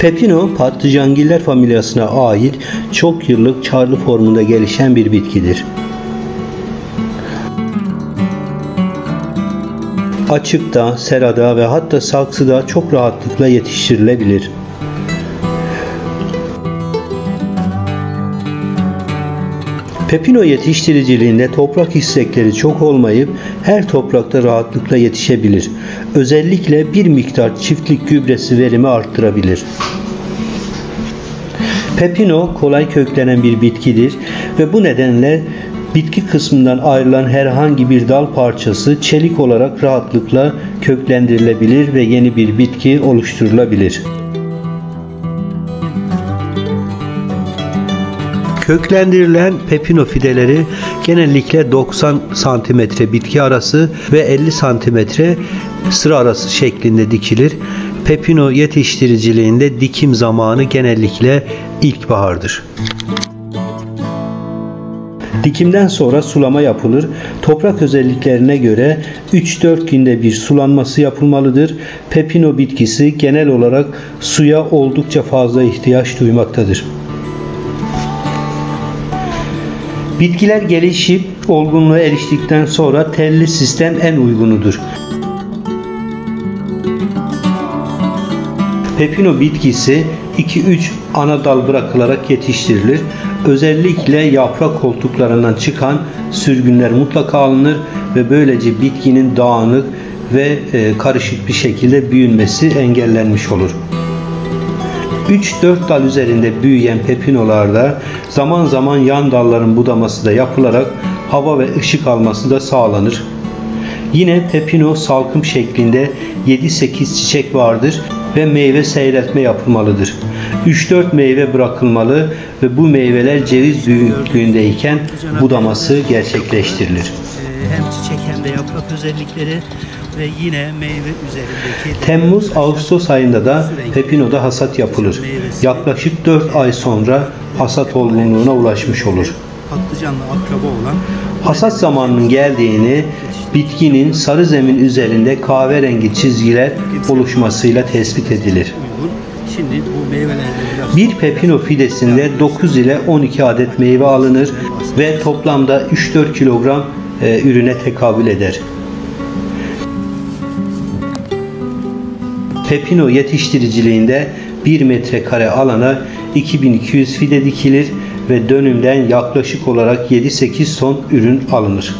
Pepino patlıcangiller familyasına ait çok yıllık çarlı formunda gelişen bir bitkidir. Açıkta, serada ve hatta saksıda çok rahatlıkla yetiştirilebilir. Pepino yetiştiriciliğinde toprak istekleri çok olmayıp her toprakta rahatlıkla yetişebilir. Özellikle bir miktar çiftlik gübresi verimi arttırabilir. Pepino kolay köklenen bir bitkidir ve bu nedenle bitki kısmından ayrılan herhangi bir dal parçası çelik olarak rahatlıkla köklendirilebilir ve yeni bir bitki oluşturulabilir. Köklendirilen pepino fideleri genellikle 90 cm bitki arası ve 50 cm sıra arası şeklinde dikilir. Pepino yetiştiriciliğinde dikim zamanı genellikle ilkbahardır. Dikimden sonra sulama yapılır. Toprak özelliklerine göre 3-4 günde bir sulanması yapılmalıdır. Pepino bitkisi genel olarak suya oldukça fazla ihtiyaç duymaktadır. Bitkiler gelişip olgunluğa eriştikten sonra telli sistem en uygunudur. Pepino bitkisi 2-3 ana dal bırakılarak yetiştirilir. Özellikle yaprak koltuklarından çıkan sürgünler mutlaka alınır ve böylece bitkinin dağınık ve e, karışık bir şekilde büyünmesi engellenmiş olur. 3-4 dal üzerinde büyüyen pepinolarda zaman zaman yan dalların budaması da yapılarak hava ve ışık alması da sağlanır. Yine pepino salkım şeklinde 7-8 çiçek vardır ve meyve seyretme yapılmalıdır. 3-4 meyve bırakılmalı ve bu meyveler ceviz büyüklüğündeyken budaması gerçekleştirilir. Hem çiçek hem de yaprak özellikleri ve yine meyve üzerindeki Temmuz Ağustos ayında da pepinoda hasat yapılır. Yaklaşık 4 ay sonra hasat olgunluğuna ulaşmış olur. patlıcanla akraba olan Hasat zamanının geldiğini bitkinin sarı zemin üzerinde kahverengi çizgiler oluşmasıyla tespit edilir. uygun. Şimdi bu meyvelerde biraz Bir pepino fidesinde 9 ile 12 adet meyve alınır ve toplamda 3-4 kilogram e, ürüne tekabül eder. Pepino yetiştiriciliğinde 1 metrekare alana 2200 fide dikilir ve dönümden yaklaşık olarak 7-8 ton ürün alınır.